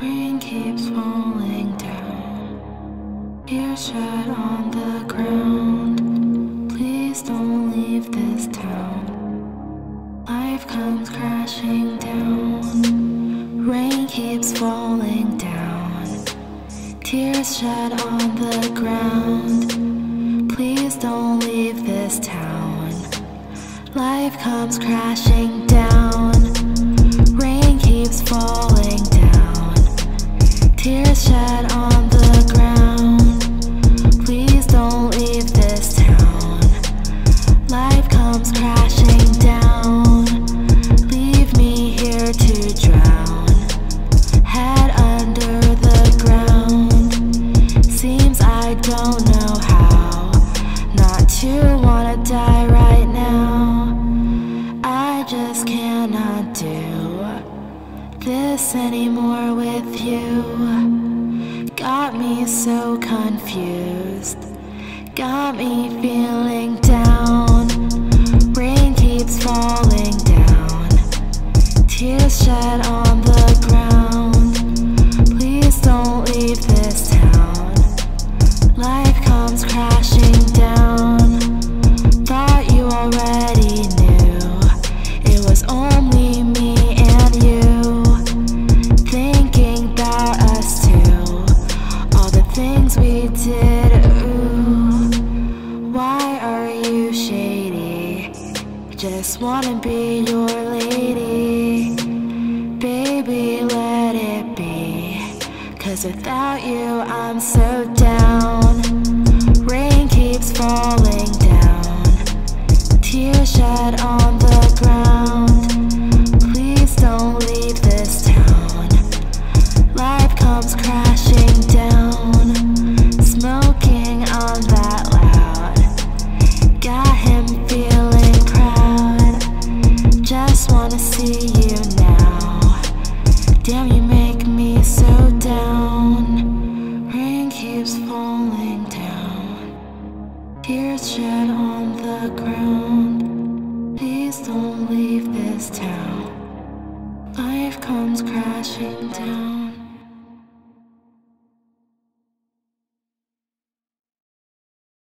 Rain keeps falling down. On the ground. Please don't leave this town. Life comes crashing down. Rain keeps falling down. Tears shed on the ground. Please don't leave this town. Life comes crashing down. This anymore with you. Got me so confused, got me feeling down. Tears shed on the ground. Please don't leave this town. Life comes crashing down. Thought you already knew it was only me and you. Thinking about us all the things we did. Ooh, why are you shady? Just wanna be your lady. Cause without you, I'm so down. Rain keeps falling down. Tears shed on the ground. Please don't leave this town. Life comes crashing down. Smoking on that loud. Got him feeling proud. Just wanna see you now. Damn, you down. Tears shed on the ground. Please don't leave this town. Life comes crashing down.